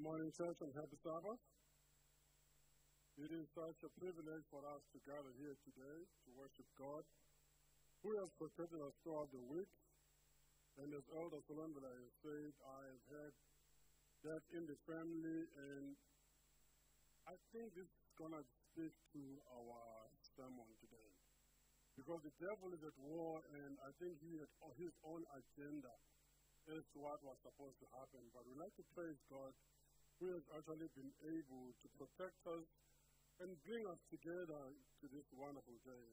morning, church, and happy Sabbath. It is such a privilege for us to gather here today to worship God, who has protected us throughout the week. And as Elder Solondela has said, I have had death in the family, and I think this is going to speak to our sermon today. Because the devil is at war, and I think he has his own agenda as to what was supposed to happen. But we like to praise God who has actually been able to protect us and bring us together to this wonderful day.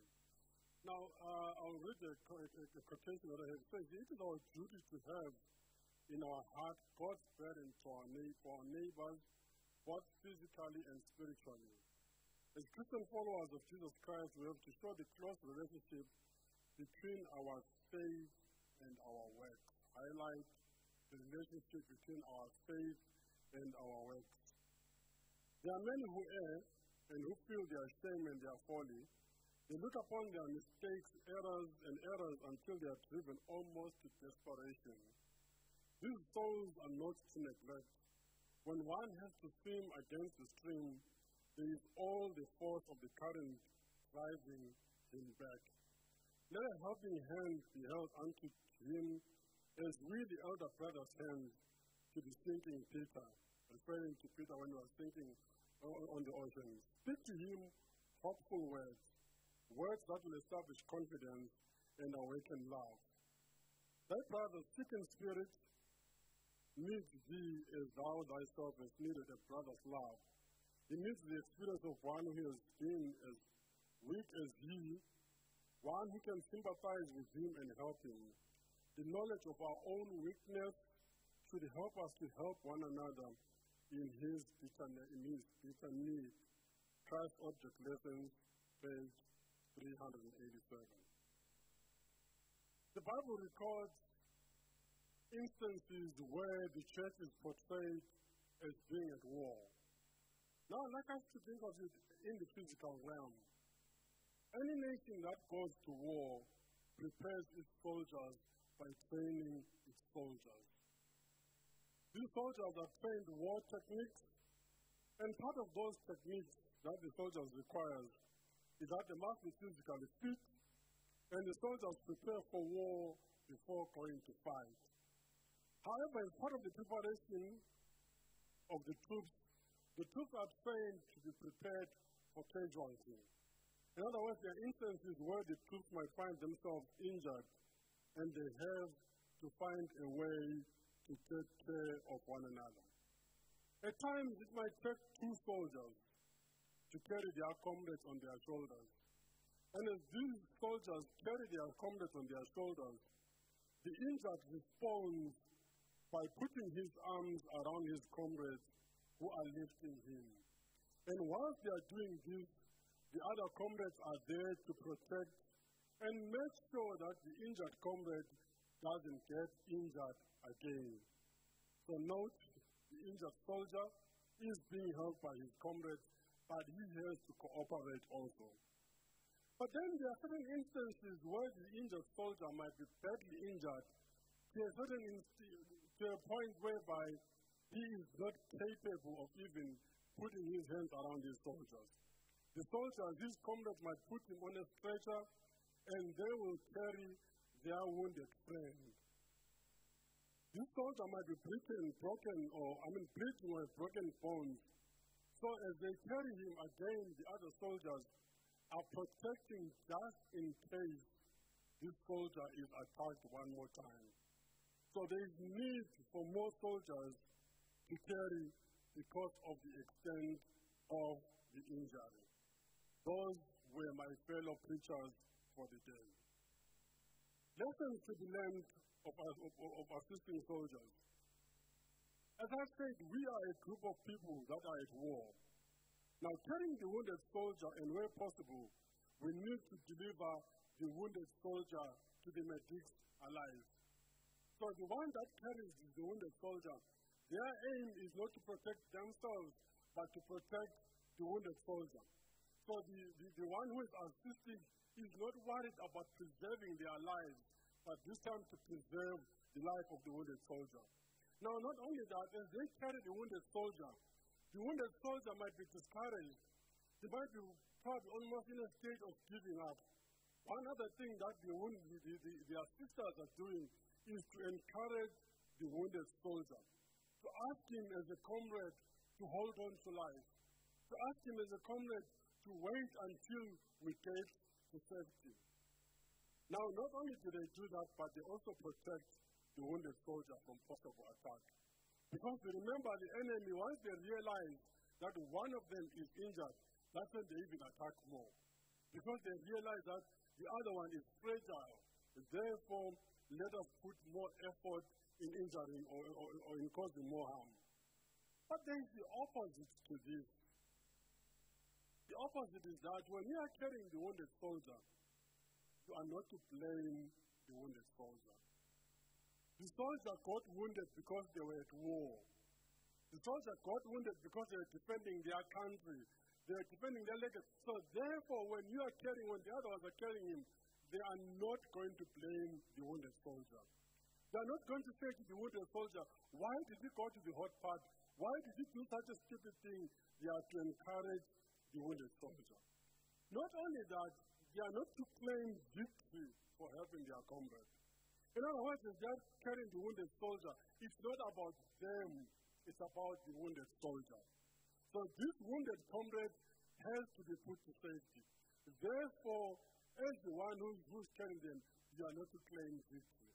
Now, uh, I'll read the, the quotation that I have. Says, It is our duty to have in our heart God's burden to our, for our neighbors, both physically and spiritually. As Christian followers of Jesus Christ, we have to show the close relationship between our faith and our works. Highlight the relationship between our faith and our works. There are many who err and who feel their shame and their folly. They look upon their mistakes, errors, and errors until they are driven almost to desperation. These souls are not to neglect. When one has to swim against the stream, there is all the force of the current driving him back. Let a helping hand be held unto him as we, the elder brothers, hands to the sinking Peter, referring to Peter when he was sinking on the ocean. Speak to him hopeful words, words that will establish confidence and awaken love. Thy brother, sick spirit, needs thee as thou thyself hast needed a brother's love. He needs the experience of one who has been as weak as he, one who can sympathize with him and help him. The knowledge of our own weakness should help us to help one another in his bitter, in his bitter need. Christ Object Lessons, page 387. The Bible records instances where the church is portrayed as being at war. Now, I'd like us to think of it in the physical realm. Any nation that goes to war prepares its soldiers by training its soldiers. These soldiers are trained war techniques, and part of those techniques that the soldiers require is that they must be physically fit, and the soldiers prepare for war before going to fight. However, as part of the preparation of the troops, the troops are trained to be prepared for casualty. In other words, there are instances where the troops might find themselves injured, and they have to find a way to take care of one another. At times, it might take two soldiers to carry their comrades on their shoulders. And as these soldiers carry their comrades on their shoulders, the injured responds by putting his arms around his comrades who are lifting him. And whilst they are doing this, the other comrades are there to protect and make sure that the injured comrade doesn't get injured again. So note, the injured soldier is being helped by his comrades, but he has to cooperate also. But then there are certain instances where the injured soldier might be badly injured to a certain to a point whereby he is not capable of even putting his hands around his soldiers. The soldiers, his comrades might put him on a stretcher and they will carry their wounded friend. This I might be broken, broken, or I mean, bleeding with broken bones. So as they carry him again, the other soldiers are protecting just in case this soldier is attacked one more time. So there is need for more soldiers to carry because of the extent of the injury. Those were my fellow preachers for the day. Lessons to be learned of, of, of assisting soldiers. As I said, we are a group of people that are at war. Now, carrying the wounded soldier, and where possible, we need to deliver the wounded soldier to the medics alive. So the one that carries the wounded soldier, their aim is not to protect themselves, but to protect the wounded soldier. So the, the, the one who is assisting is not worried about preserving their lives, but this time to preserve the life of the wounded soldier. Now, not only that, as they carry the wounded soldier, the wounded soldier might be discouraged. They might be probably almost in a state of giving up. One other thing that the, wounded, the, the, their sisters are doing is to encourage the wounded soldier, to ask him as a comrade to hold on to life, to ask him as a comrade to wait until we get to safety. Now, not only do they do that, but they also protect the wounded soldier from possible attack. Because remember, the enemy, once they realize that one of them is injured, that's when they even attack more. Because they realize that the other one is fragile. Therefore, let us put more effort in injuring or, or, or in causing more harm. But there is the opposite to this. The opposite is that when you are carrying the wounded soldier, you are not to blame the wounded soldier. The soldier got wounded because they were at war. The soldier got wounded because they were defending their country. They are defending their legacy. So therefore, when you are carrying, when the other ones are carrying him, they are not going to blame the wounded soldier. They are not going to say to the wounded soldier, why did you go to the hot part? Why did you do such a stupid thing? They are to encourage the wounded soldier. Not only that, they are not to claim victory for helping their comrade. In other words, they are carrying the wounded soldier. It's not about them, it's about the wounded soldier. So this wounded comrade has to be put to safety. Therefore, as the one who's, who's carrying them, you are not to claim victory.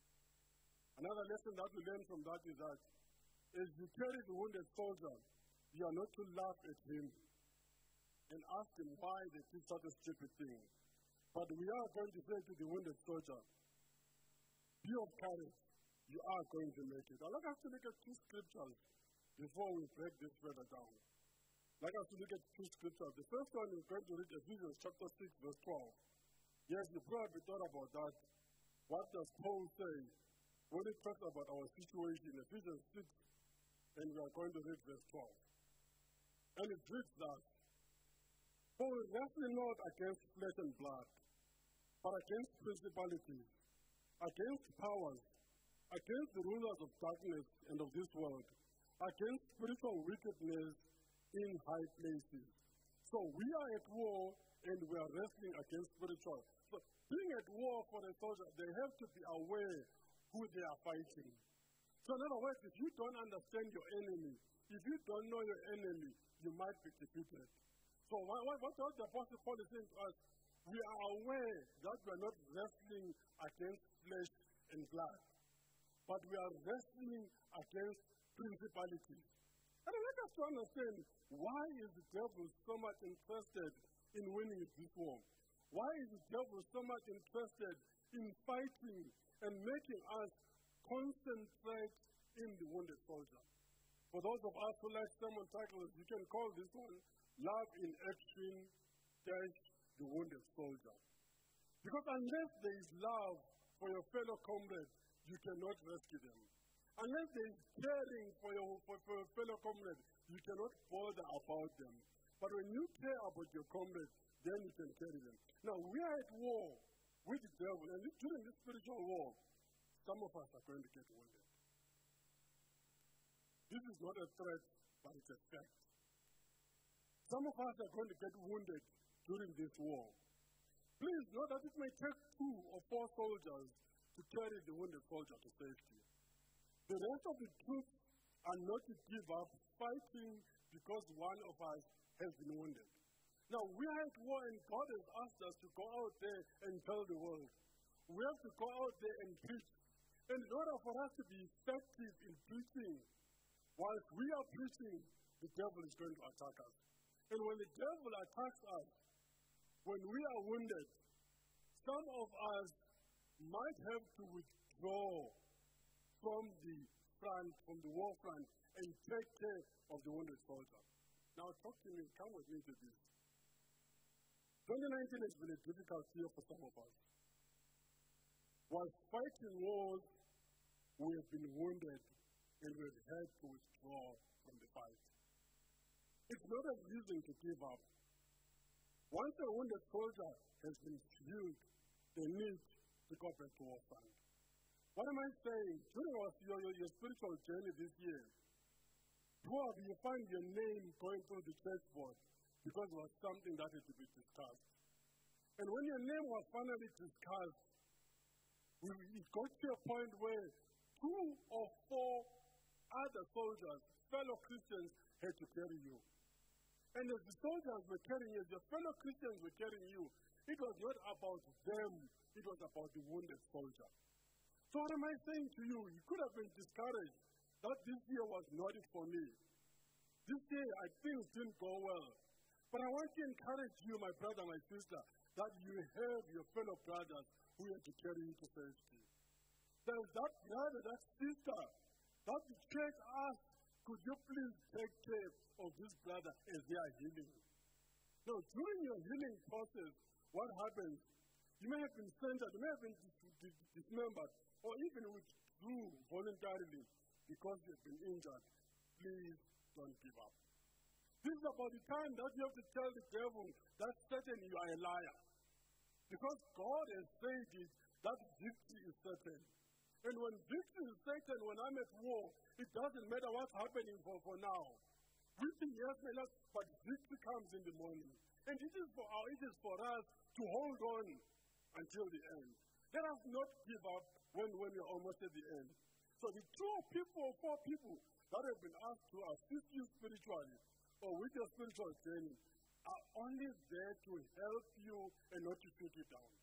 Another lesson that we learn from that is that as you carry the wounded soldier, you are not to laugh at him and ask him why they did such a stupid thing. But we are going to say to the wounded soldier, be of courage. You are going to make it. I'd like us to look at two scriptures before we break this further down. I'd like us to look at two scriptures. The first one is going to read Ephesians chapter 6, verse 12. Yes, you probably thought about that. What does Paul say when he talks about our situation Ephesians 6, and we are going to read verse 12. And it reads that, For we wrestle not against flesh and blood, but against principalities, against powers, against the rulers of darkness and of this world, against spiritual wickedness in high places. So we are at war and we are wrestling against spiritual. So being at war for a soldier, they have to be aware who they are fighting. So in other words, if you don't understand your enemy, if you don't know your enemy, you might be defeated. So what, what, what the Apostle Paul is saying to us, we are aware that we are not wrestling against flesh and blood, but we are wrestling against principalities. And I want us to understand why is the devil so much interested in winning this war? Why is the devil so much interested in fighting and making us concentrate in the wounded soldier? For those of us who like sermon titles, you can call this one Love in Action Dash Wounded Soldier. Because unless there is love for your fellow comrades, you cannot rescue them. Unless there is caring for your, for, for your fellow comrades, you cannot bother about them. But when you care about your comrades, then you can carry them. Now, we are at war with the devil, and during this spiritual war, some of us are going to get wounded. This is not a threat, but it's a fact. Some of us are going to get wounded during this war. Please know that it may take two or four soldiers to carry the wounded soldier to safety. The rest of the troops are not to give up fighting because one of us has been wounded. Now, we are at war and God has asked us to go out there and tell the world. We have to go out there and preach. And in order for us to be effective in preaching, whilst we are preaching, the devil is going to attack us. And when the devil attacks us, when we are wounded, some of us might have to withdraw from the front, from the war front, and take care of the wounded soldier. Now, talk to me, come with me to this. 2019 has been a difficult year for some of us. While fighting wars, we have been wounded and we have had to withdraw from the fight. It's not a reason to give up. Once a wounded soldier has been healed, they need to go back to war. What am I saying? During our, your, your, your spiritual journey this year, probably you find your name going through the church board because it was something that had to be discussed. And when your name was finally discussed, we, it got to a point where two or four other soldiers, fellow Christians, had to carry you. And as the soldiers were carrying you, as your fellow Christians were carrying you, it was not about them, it was about the wounded soldier. So, what am I saying to you? You could have been discouraged that this year was not it for me. This year, I things didn't go well. But I want to encourage you, my brother, my sister, that you have your fellow brothers who are to carry you to safety. There's that brother, that sister, that the church asked, could you please take care of this brother as they are healing? Now, during your healing process, what happens? You may have been centered, you may have been dis- dis- dismembered, or even withdrew voluntarily because you've been injured. Please don't give up. This is about the time that you have to tell the devil that certain you are a liar. Because God has said it, that victory is certain. And when victory is certain, when I'm at war, it doesn't matter what's happening for, for now. Weeping, yes, may not, but victory comes in the morning. And it is for our, it is for us to hold on until the end. Let us not give up when, when we're almost at the end. So the two people, four people that have been asked to assist you spiritually or with your spiritual journey are only there to help you and not to shoot you down.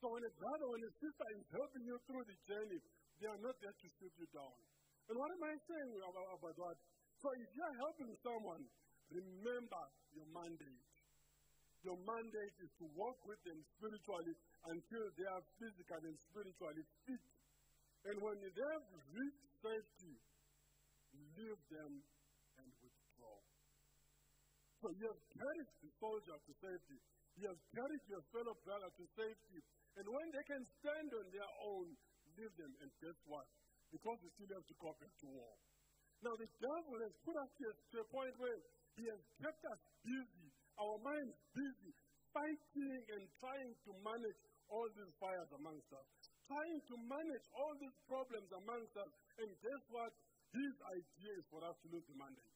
So when a brother or a sister is helping you through the journey, they are not there to shoot you down. And what am I saying about, about that? So if you're helping someone, remember your mandate. Your mandate is to walk with them spiritually until they are physically and spiritually fit. And when they have reached safety, leave them and withdraw. So you have carried the soldier to safety. You have carried your fellow brother to safety. And when they can stand on their own, leave them. And guess what? Because we still have to go back to war. Now the devil has put us here to a point where he has kept us busy, our minds busy, fighting and trying to manage all these fires amongst us, trying to manage all these problems amongst us. And guess what? His idea is for us to lose the mandate.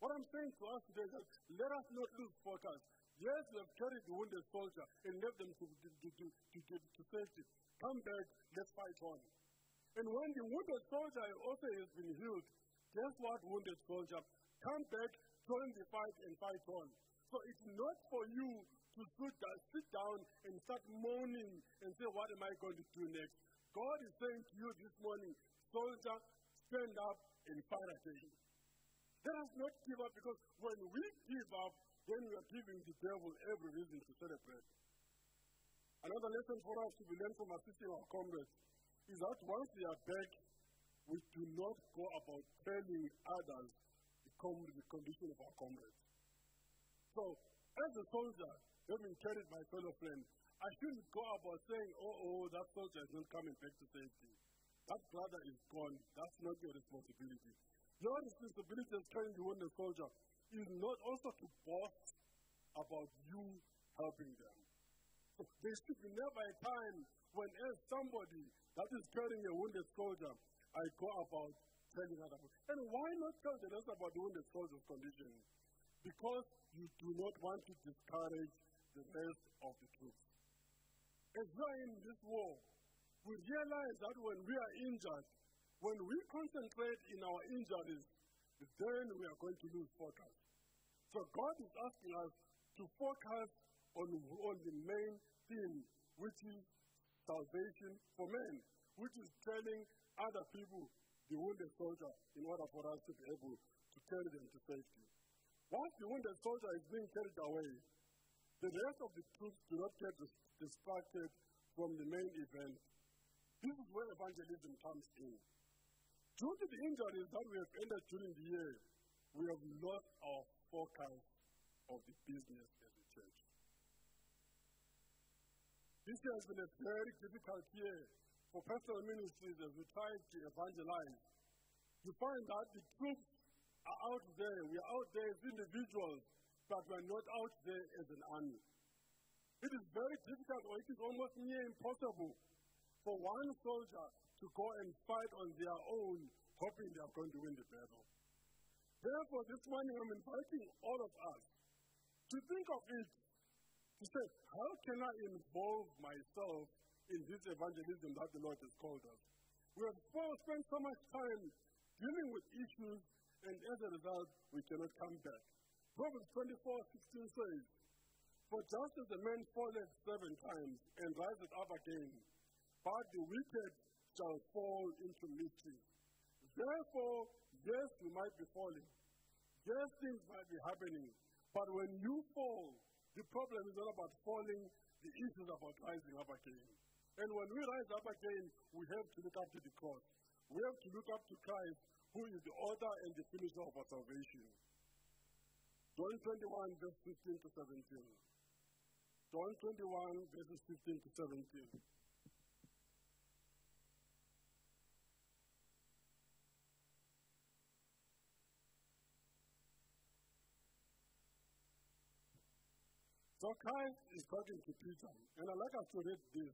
What I'm saying to us today is that let us not lose focus. Yes, we have carried the wounded soldier and left them to, to, to, to, to, to safety. Come back, let's fight on. And when the wounded soldier also has been healed, guess what, wounded soldier? Come back, join the fight, and fight on. So it's not for you to sit down, sit down and start moaning and say, What am I going to do next? God is saying to you this morning, soldier, stand up and fight again. Let us not give up because when we give up, then we are giving the devil every reason to celebrate. Another lesson for us to be learned from assisting our comrades is that once we are back, we do not go about telling others the, condition of our comrades. So, as a soldier, having carried my fellow friend, I shouldn't go about saying, oh, oh, that soldier is not coming back to safety. That brother is gone. That's not your responsibility. Your responsibility as carrying the wounded soldier is not also to boast about you helping them. So there should be never a time when as somebody that is carrying a wounded soldier, I go about telling people. And why not tell the rest about the wounded soldier's condition? Because you do not want to discourage the rest of the troops. As we are in this war, we realize that when we are injured, when we concentrate in our injuries, then we are going to lose focus. So God is asking us to focus on, on the main theme, which is salvation for men, which is telling other people, the wounded soldier, in order for us to be able to carry them to safety. Once the wounded soldier is being carried away, the rest of the troops do not get distracted from the main event. This is where evangelism comes in. Due to the injuries that we have ended during the year, we have lost our focus of the business as a church. This has been a very difficult year for pastoral ministries as we try to evangelize. You find that the troops are out there. We are out there as individuals, but we are not out there as an army. It is very difficult, or it is almost near impossible, for one soldier to go and fight on their own, hoping they are going to win the battle. Therefore, this morning I'm inviting all of us to think of it, to say, how can I involve myself in this evangelism that the Lord has called us? We have spent so much time dealing with issues, and as a result, we cannot come back. Proverbs 24 16 says, For just as a man falleth seven times and riseth up again, but the wicked shall fall into mischief. Therefore, yes, you might be falling. Yes, things might be happening. But when you fall, the problem is not about falling, the issue is about rising up again. And when we rise up again, we have to look up to the cross. We have to look up to Christ, who is the author and the finisher of our salvation. John 21, verse 15 to 17. John 21, verses 15 to 17. So Christ is talking to Peter, and I'd like us to read this,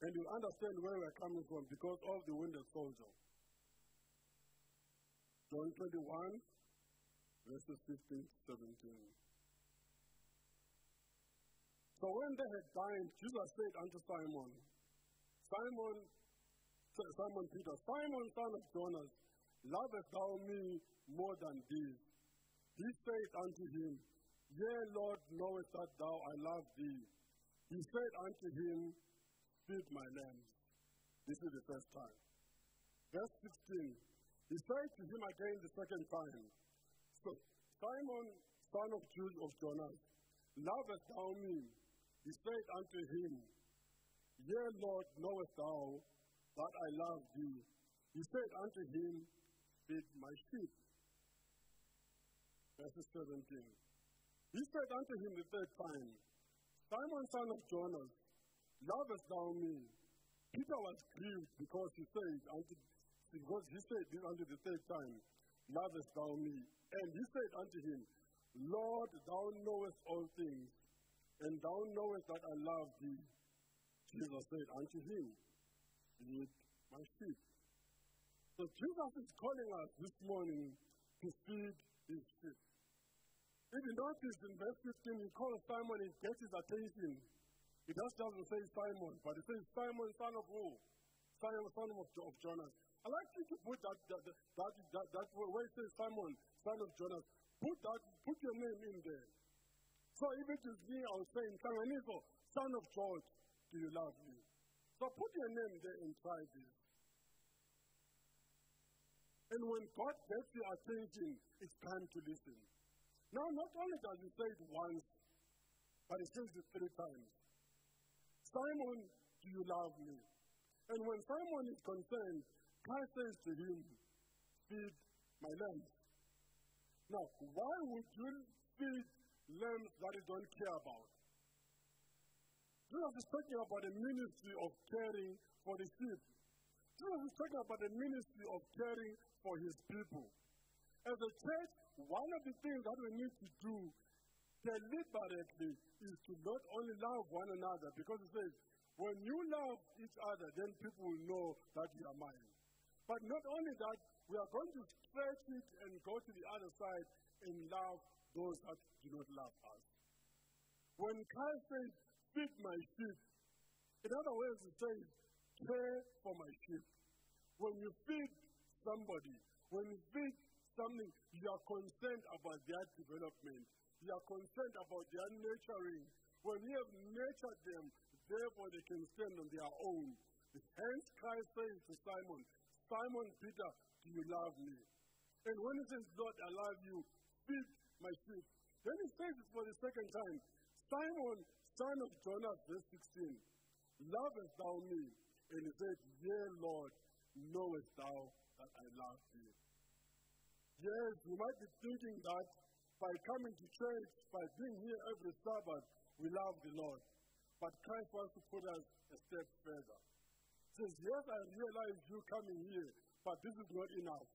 and you'll understand where we're coming from because of the wounded soldier. John 21, verses 15 to 17. So when they had dined, Jesus said unto Simon, Simon, Simon Peter, Simon, son of Jonas, lovest thou me more than these? He said unto him, Yea, Lord, knowest that thou I love thee. He said unto him, Feed my lambs. This is the first time. Verse 16. He said to him again the second time, So, Simon, son of Jude of Jonas, lovest thou me? He said unto him, Yea, Lord, knowest thou that I love thee. He said unto him, Feed my sheep. Verse 17. He said unto him the third time, Simon, son of Jonas, lovest thou me? Peter was grieved because he said unto, because he said this unto the third time, lovest thou me? And he said unto him, Lord, thou knowest all things, and thou knowest that I love thee. Jesus said unto him, Feed my sheep. So Jesus is calling us this morning to feed his sheep. If you notice in verse 15, he calls Simon and gets his attention. He just doesn't say Simon, but he says Simon, son of who? Simon, son of, of Jonas. I like you to put that, that, that, that, that where it says Simon, son of Jonas, put that, put your name in there. So if it is me, I'll say Nhlanganiso, son of George, do you love me? So put your name there and try this. And when God gets your attention, it's time to listen. Now, not only does he say it once, but he says it three times. Simon, do you love me? And when Simon is concerned, Christ says to him, Feed my lambs. Now, why would you feed lambs that you don't care about? Jesus is talking about the ministry of caring for the sheep. Jesus is talking about the ministry of caring for his people. As a church, one of the things that we need to do deliberately is to not only love one another, because it says, when you love each other, then people will know that you are mine. But not only that, we are going to stretch it and go to the other side and love those that do not love us. When Christ says, feed my sheep, in other words, he says, care for my sheep. When you feed somebody, when you feed something, you are concerned about their development. You are concerned about their nurturing. When you have nurtured them, therefore they can stand on their own. Hence Christ says to Simon, Simon Peter, do you love me? And when he says, Lord, I love you, feed my sheep. Then he says it for the second time, Simon, son of Jonas, verse 16, lovest thou me? And he said, Yea, Lord, knowest thou that I love thee. Yes, you might be thinking that by coming to church, by being here every Sabbath, we love the Lord. But Christ wants to put us a step further. He says, Yes, I realize you coming here, but this is not enough.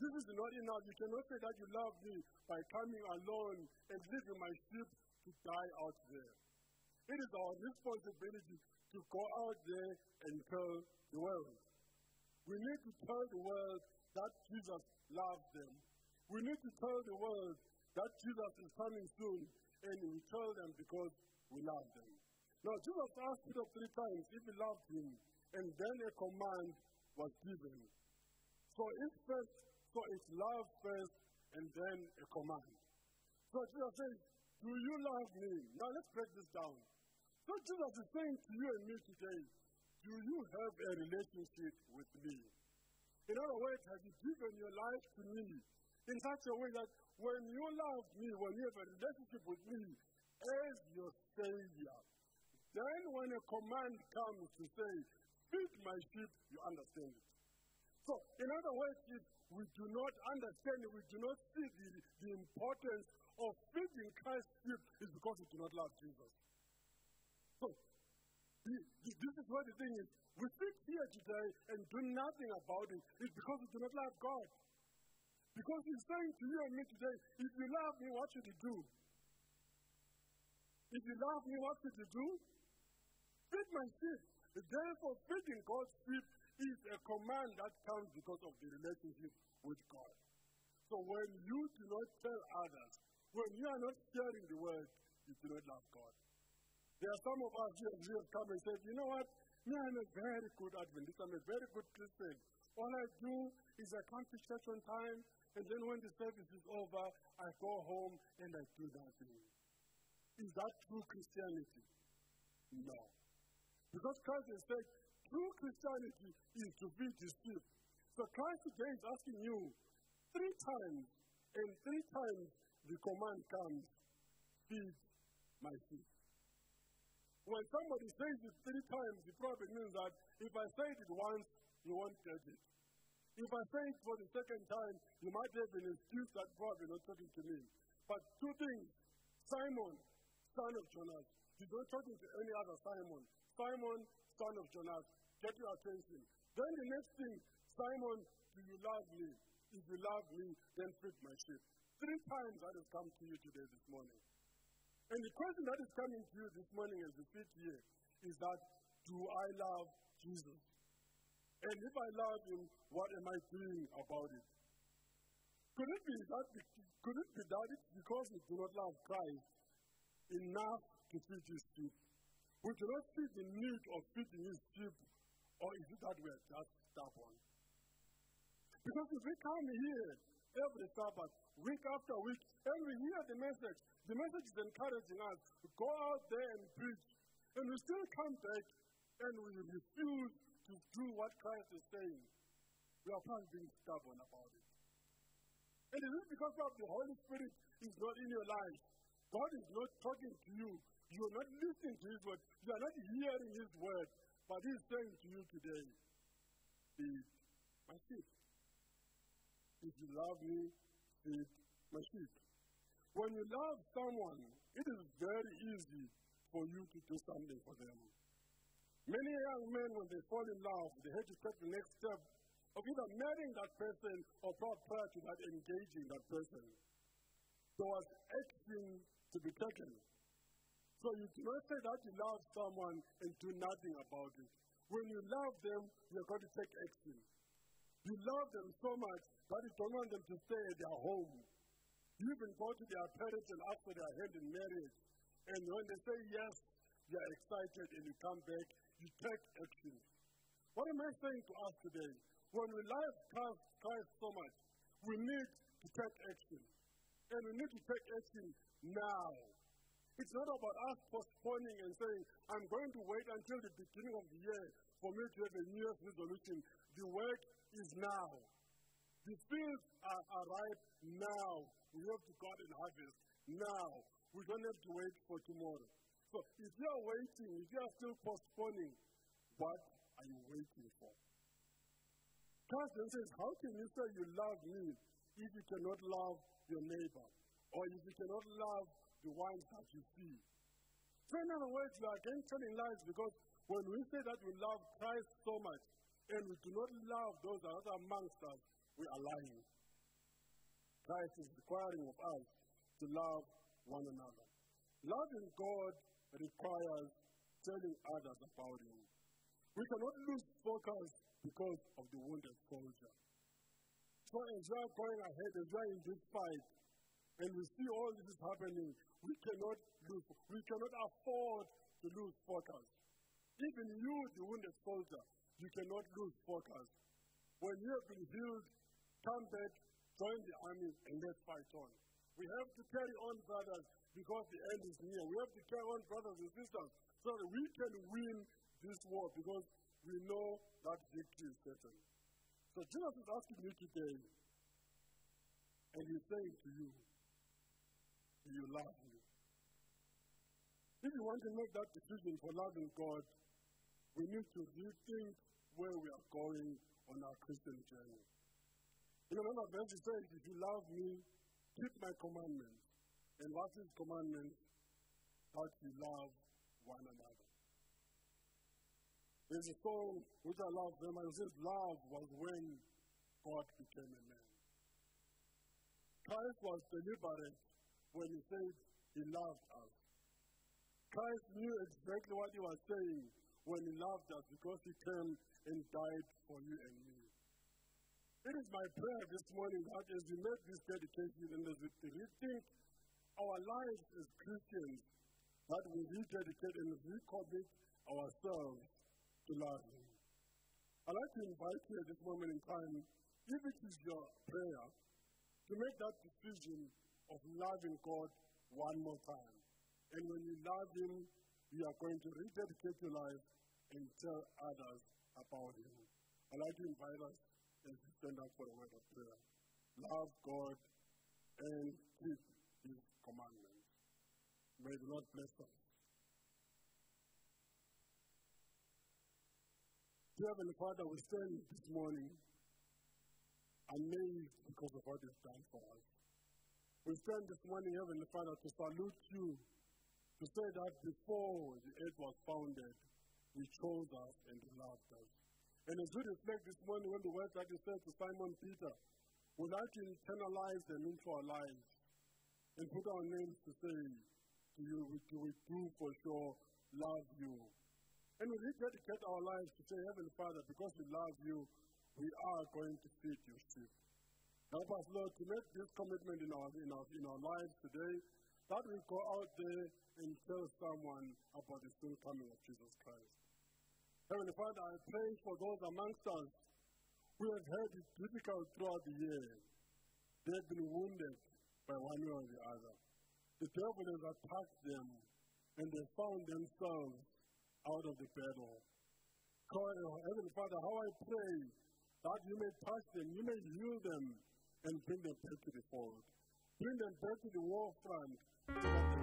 This is not enough. You cannot say that you love me by coming alone and leaving my sheep to die out there. It is our responsibility to go out there and tell the world. We need to tell the world that Jesus loves them. We need to tell the world that Jesus is coming soon, and we tell them because we love them. Now, Jesus asked Peter three times if he loved him, and then a command was given. So it's first, so it's love first, and then a command. So Jesus says, Do you love me? Now let's break this down. So Jesus is saying to you and me today, Do you have a relationship with me? In other words, have you given your life to me in such a way that when you love me, when you have a relationship with me as your Savior, then when a command comes to say, feed my sheep, you understand it. So, in other words, if we do not understand, we do not see the, the importance of feeding Christ's sheep, is because we do not love Jesus. This is what the thing is. We sit here today and do nothing about it. It's because we do not love God. Because He's saying to you and me today, if you love me, what should you do? If you love me, what should you do? Feed my sheep. Therefore, feeding God's sheep is a command that comes because of the relationship with God. So when you do not tell others, when you are not sharing the word, you do not love God. There are some of us here who have come and said, you know what? Me, I'm a very good Adventist. I'm a very good Christian. All I do is I come to church on time, and then when the service is over, I go home and I do nothing. Is that true Christianity? No. Because Christ has said, true Christianity is to be sheep. So Christ today is asking you three times, and three times the command comes, feed my sheep. When somebody says it three times, it probably means that if I say it once, you won't get it. If I say it for the second time, you might have an excuse that probably not talking to me. But two things. Simon, son of Jonas. He's not talking to any other Simon. Simon, son of Jonas, get your attention. Then the next thing, Simon, do you love me? If you love me, then feed my sheep. Three times that has come to you today, this morning. And the question that is coming to you this morning as you sit here is that, do I love Jesus? And if I love him, what am I doing about it? Could it be that, could it be that it's because we do not love Christ enough to feed his sheep? We do not see the need of feeding his sheep, or is it that we are just stubborn? Because if we come here every Sabbath, week after week, and we hear the message, the message is encouraging us to go out there and preach, and we still come back and we refuse to do what Christ is saying, we are probably being stubborn about it. And it is because of the Holy Spirit is not in your life. God is not talking to you you are not listening to His word. You are not hearing His word. But He is saying to you today, feed my sheep. If you love me, feed my sheep. When you love someone, it is very easy for you to do something for them. Many young men, when they fall in love, they have to take the next step of either marrying that person or prior to that, engaging that person. There was action to be taken. So you do not say that you love someone and do nothing about it. When you love them, you're going to take action. You love them so much that you don't want them to stay at their home. You even go to their parents and ask for their hand in marriage. And when they say yes, you're excited and you come back, you take action. What am I saying to us today? When we love Christ, Christ so much, we need to take action. And we need to take action now. It's not about us postponing and saying, I'm going to wait until the beginning of the year for me to have a New resolution. The work is now. The fields are, are ripe now. We have to go and harvest now. We don't have to wait for tomorrow. So if you are waiting, if you are still postponing, what are you waiting for? Carson says, How can you say you love me if you cannot love your neighbor? Or if you cannot love the ones that you see. So, in other words, we are again telling lies because when we say that we love Christ so much and we do not love those that are amongst us, we are lying. Christ is requiring of us to love one another. Loving God requires telling others about Him. We cannot lose focus because of the wounded soldier. So as we are going ahead, as we are in this fight, and we see all this is happening, we cannot lose, we cannot afford to lose focus. Even you, the wounded soldier, you cannot lose focus. When you have been healed, come back, join the army, and let's fight on. We have to carry on, brothers, because the end is near. We have to carry on, brothers and sisters, so that we can win this war because we know that victory is certain. So Jesus is asking you today, and he's saying to you, Do you love me? If you want to make that decision for loving God, we need to rethink where we are going on our Christian journey. You one of verse says, If you love me, keep my commandments. And what is commandment? That you love one another. There's a song which I love very much. It says, Love was when God became a man. Christ was deliberate when he said he loved us. Christ knew exactly what he was saying when he loved us because he came and died for you and me. It is my prayer this morning that as we make this dedication and as we rethink our lives as Christians, that we rededicate and recommit ourselves to love. I'd like to invite you at this moment in time, if it is your prayer, to make that decision of loving God one more time. And when you love Him, you are going to rededicate your life and tell others about Him. I'd like to invite us we stand up for a word of prayer. Love God and keep His commandments. May the Lord bless us. Heavenly Father, we stand this morning amazed because of what you've done for us. We stand this morning, Heavenly Father, to salute you, to say that before the earth was founded, you chose us and loved us. And as we reflect this morning on the words that you said to Simon Peter, like to internalize them into our lives and put our names to say to you, we we do for sure love you. And we rededicate our lives to say, Heavenly Father, because we love you, we are going to feed your sheep. Help us, Lord, to make this commitment in our, in our, in our lives today, that we go out there and tell someone about the soon coming of Jesus Christ. Heavenly Father, I pray for those amongst us who have had it difficult throughout the year. They have been wounded by one or the other. The devil has attacked them, and they found themselves out of the battle. God, uh, Heavenly Father, how I pray that you may touch them, you may heal them, and bring them back to the fold. Bring them back to the war front so